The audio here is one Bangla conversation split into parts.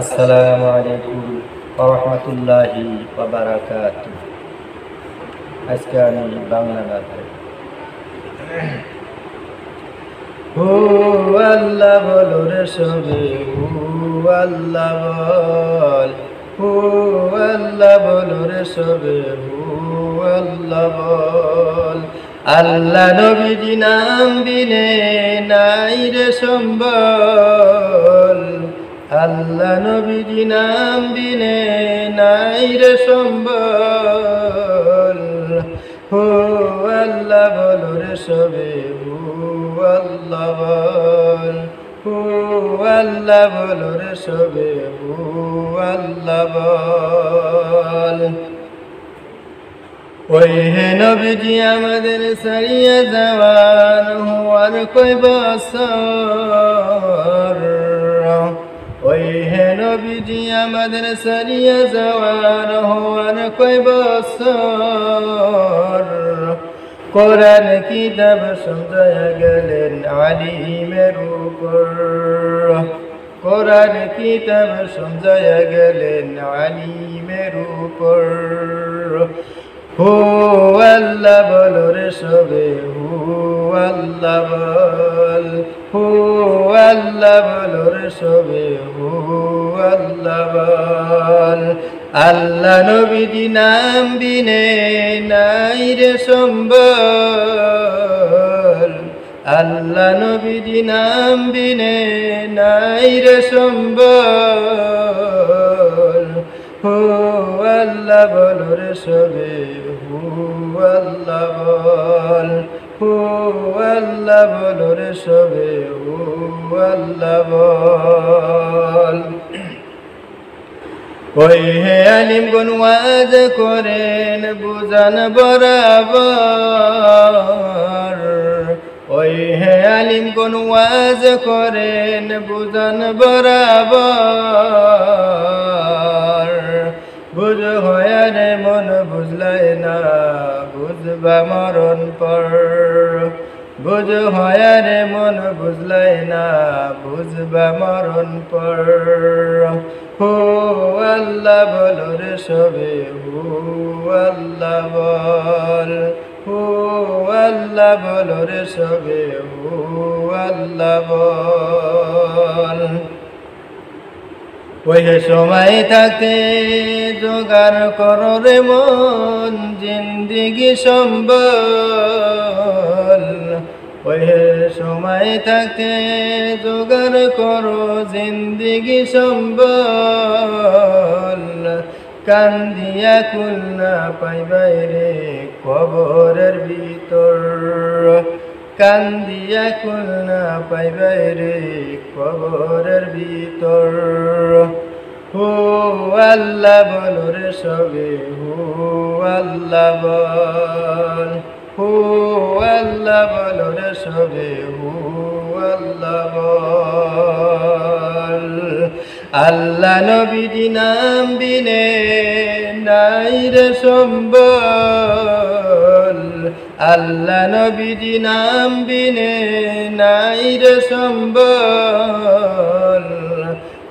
আসসালামু আলাইকুম রহমতুল্লাহি আজকে আমি বাংলা গান হু আল্লাহ বল রে সবে, হু আল্লাহ বল। হু আল্লাহ বল রে সবে, হু আল্লাহ বল। আল্লাহ নবীজি নাম বিনে নাই রে সম্বল। আল্লাহ নবীজি নাম বিনে নাই রে সম্বল। হো আল্লাহ বল রে সবে, হু আল্লাহ বল। হু আল্লাহ বল রে সবে, হু আল্লাহ বল। ওই হে নবীজি আমাদের সারিয়া যাওয়ার হওয়ার কই বছর? হে নবীজি আমাদের সারিয়া যাওয়ার হওয়ার কই বছর? কোরআন কিতাব সমঝায়া গেলেন আলিমের উপর। কোরআন কিতাব সমঝায়া গেলেন আলিমের উপর। হু, আল্লাহ বল রে সবে হু আল্লাহ বল রে সবে হু আল্লাহ নবীজি নাম বিনে নাই রে সম্বল। আল্লাহ নবীজি নাম বিনে নাই রে সম্বল। হু আল্লাহ বল রে সবে হু আল্লাহ বল রে সবে হু আল্লাহ ওই হে আলিম গুন ওয়াজ করেন, বুঝান বরাবর। ওই হে আলিম গুন ওয়াজ করেন, বুঝান বরাবর। বুঝ হয়ারে মন বুঝলাই না বুঝবা মরণ পর। বুঝ হয়ারে মন বুঝলাই না বুঝবা মরণ পর। হু, আল্লাহ বল রে সবে, হু, আল্লাহ বল। হু, আল্লাহ বল রে সবে, হু, আল্লাহ বল। ওই সময় থাকে জোগাড় করো রে মন, জিন্দিগি সম্বল। ওই সময় থাকে জোগাড় করো, জিন্দিগি সম্বল। কান্দিয়া কুলনা পাইবাই রে কবরের ভিতর। কান্দিয়া কুলনা পাইবাই রে কবরের ভিতর। হু আল্লাহ বল রে সবে, হু আল্লাহ বল। হু আল্লাহ বল রে সবে, হু আল্লাহ বল। আল্লাহ নবীজি নাম বিনে নাই রে সম্বল। আল্লাহ নবীজি নাম বিনে নাই রে সম্বল।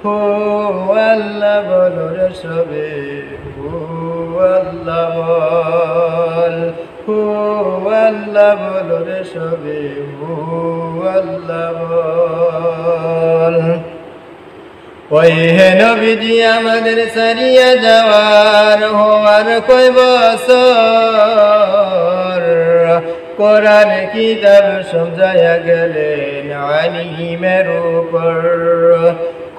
হো আল্লাহ বল রে সবে, হো আল্লাহ বল। হো আল্লাহ বল রে সবে, হো আল্লাহ বল। ওই হে নবীজি আমাদের সারিয়া যাওয়ার হওয়ার কই বছর? কোরআন কিতাব সমঝায়া গেলেন আলিমের উপর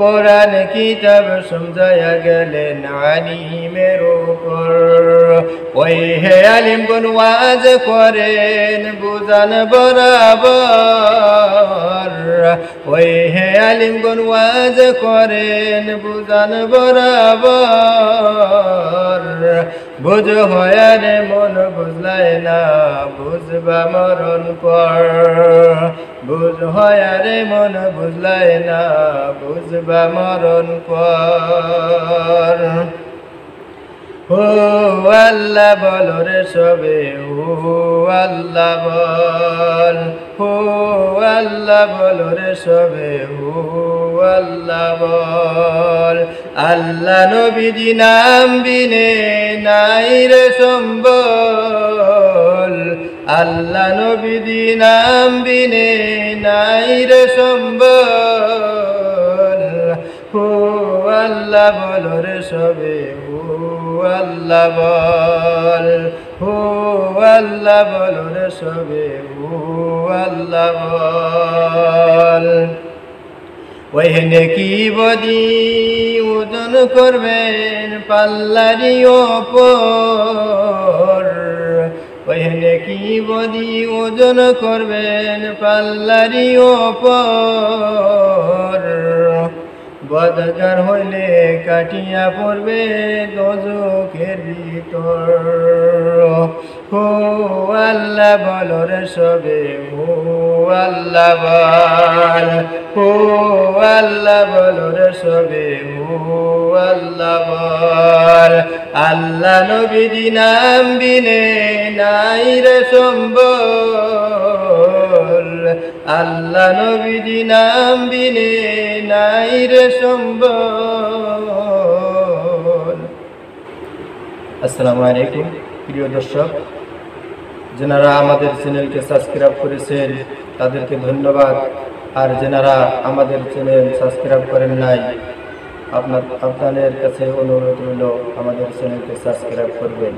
কোরআন কিতাব সমঝায়া গেলেন আলিমের উপর ওই হে আলিম গুন ওয়াজ করেন, বুঝান বরাবর। ওই হে আলিম গুন ওয়াজ করেন, বুঝান বরাবর। বুঝ হয়ারে মন বুঝলাই না, বুঝবা মরণ পর। বুঝ হয়ারে মন বুঝলাই না, বুঝবা মরণ পর। হো আল্লাহ বল রে সবে, হো আল্লাহ বল। হো আল্লাহ বল রে সবে, হো আল্লাহ বল। বল, আল্লাহ নবীজি নাম বিনে নাই রে সম্বল। আল্লাহ নবীজি নাম বিনে নাই রে সম্বল। হো আল্লাহ বল রে সবে, হো আল্লাহ বল। হো আল্লাহ বল রে সবে, হো আল্লাহ বল। ওইখানে কি বদি ওজন করবেন পাল্লারি ওপর? ওইখানে কি বদি ওজন করবেন পাল্লারি ওপর? বদকার হইলে কাটিয়া পড়বে দজকের ভিতর। হো আল্লাহ বল রে সবে, হো আল্লাহ হো, আল্লাহ বল রে সবে হো, আল্লাহ বল। আল্লাহ নবীজি নাম বিনে নাই রে সম্বল। আল্লাহ নবীজি নাম বিনে নাই রে সম্বল। আসসালামু আলাইকুম, প্রিয় দর্শক। যেনারা আমাদের চ্যানেলকে সাবস্ক্রাইব করেছেন, তাদেরকে ধন্যবাদ। আর যেনারা আমাদের চ্যানেল সাবস্ক্রাইব করেন নাই, আপনার আপনাদের কাছে অনুরোধ রইল আমাদের চ্যানেলকে সাবস্ক্রাইব করবেন।